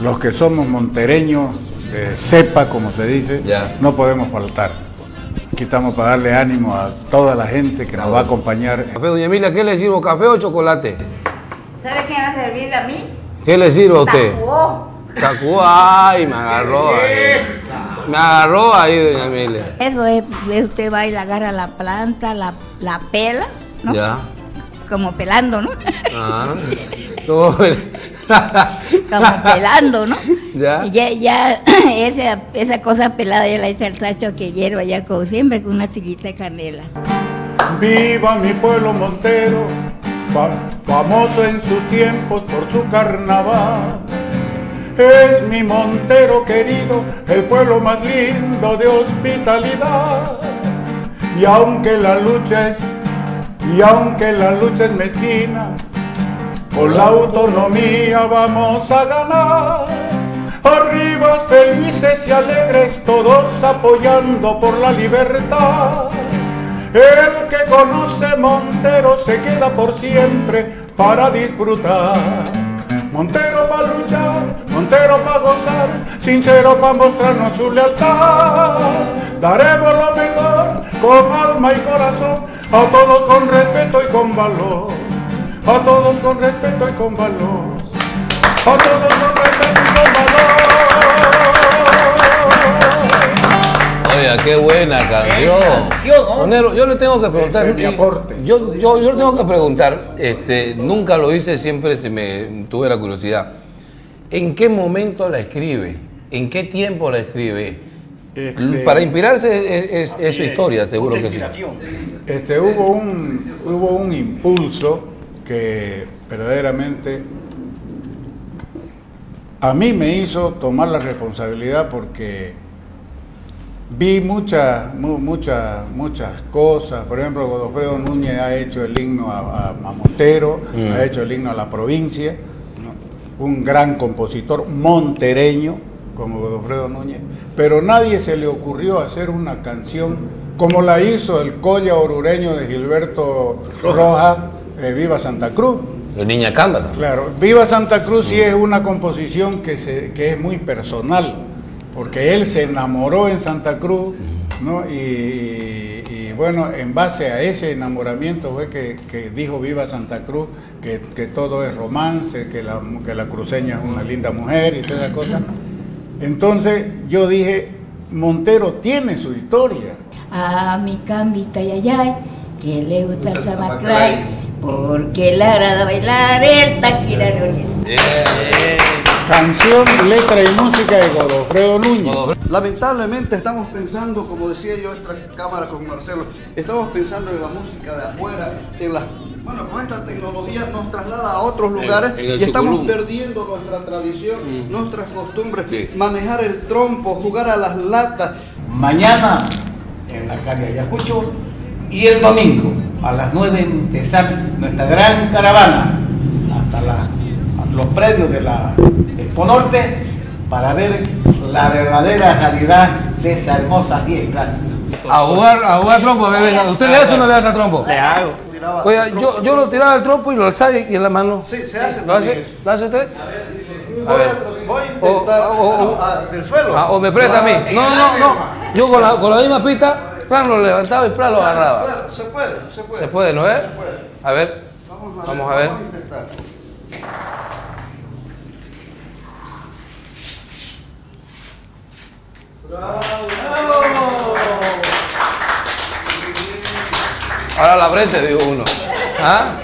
los que somos montereños, eh, cepa como se dice, Ya. no podemos faltar. Aquí estamos para darle ánimo a toda la gente que nos va a acompañar. Café, doña Emilia, ¿qué le sirvo? ¿Café o chocolate? ¿Sabe qué me va a servir a mí? ¿Qué le sirve a usted? Tacuó. Sacú, ay, me agarró ahí. Me agarró ahí, doña Emilia. Eso es, usted va y le agarra la planta, la, la pela, ¿no? Ya. Como pelando, ¿no? Ah. Como pelando, ¿no? Ya. Y ya, ya esa, esa cosa pelada ya la echa el tacho que hierva ya como siempre con una sillita de canela. Viva mi pueblo montero, fa- famoso en sus tiempos por su carnaval. Es mi montero querido, el pueblo más lindo de hospitalidad. Y aunque la lucha es, y aunque la lucha es mezquina, por la autonomía vamos a ganar. Arriba felices y alegres, todos apoyando por la libertad. El que conoce Montero se queda por siempre para disfrutar. Montero para luchar, Montero para gozar, sincero para mostrarnos su lealtad. Daremos lo mejor con alma y corazón, a todos con respeto y con valor. A todos con respeto y con valor. A todos con respeto y con valor. Oiga, qué buena canción. Monero, yo le tengo que preguntar. Ese es mi y- aporte. Yo, yo, yo le tengo que preguntar, este, nunca lo hice, siempre se me tuve la curiosidad. ¿En qué momento la escribe? ¿En qué tiempo la escribe? Este- Para inspirarse es, es- es su historia, seguro que sí. Este, hubo, un, hubo un impulso que verdaderamente a mí me hizo tomar la responsabilidad porque vi muchas mu- muchas muchas cosas. Por ejemplo, Godofredo Núñez ha hecho el himno a, a- a Montero, Mm. ha hecho el himno a la provincia, un gran compositor montereño como Godofredo Núñez, pero nadie se le ocurrió hacer una canción como la hizo el colla orureño de Gilberto Rojas, eh, Viva Santa Cruz. De Niña Cámbata. Claro, Viva Santa Cruz sí es una composición que, se, que es muy personal, porque él se enamoró en Santa Cruz, ¿no? Y, bueno, en base a ese enamoramiento fue que, que dijo Viva Santa Cruz, que, que todo es romance, que la, que la cruceña es una linda mujer y toda esa cosa. Entonces yo dije, Montero tiene su historia. A mi cambita yayay, que le gusta el samacray, porque le agrada bailar el taquira Canción, letra y música de Godofredo Núñez. Lamentablemente estamos pensando, como decía yo esta cámara con Marcelo, estamos pensando en la música de afuera, en la bueno, con esta tecnología nos traslada a otros lugares en y estamos perdiendo nuestra tradición, nuestras costumbres, Sí. manejar el trompo, jugar a las latas. Mañana en la calle Ayacucho y el domingo a las 9 empezar nuestra gran caravana hasta la- los predios de la Expo Norte para ver la verdadera realidad de esa hermosa fiesta. A jugar, a jugar trompo, bebé. ¿Usted le hace o no le hace al trompo? Le hago. Oiga, yo, lo tiraba al trompo y lo alzaba y en la mano. Sí, se hace ¿Lo hace? ¿Lo hace usted? Voy a, voy a intentar O- o- o- ah, del suelo. Ah, o me presta a mí. No, no, no. Yo con la, con la misma pista, plan lo levantaba y plan lo agarraba. Claro, Se puede, se puede. ¿Se puede, no es? Se puede. A ver. Vamos Vamos a ver. Vamos a intentar. Ahora la frente, digo uno. ¿Ah?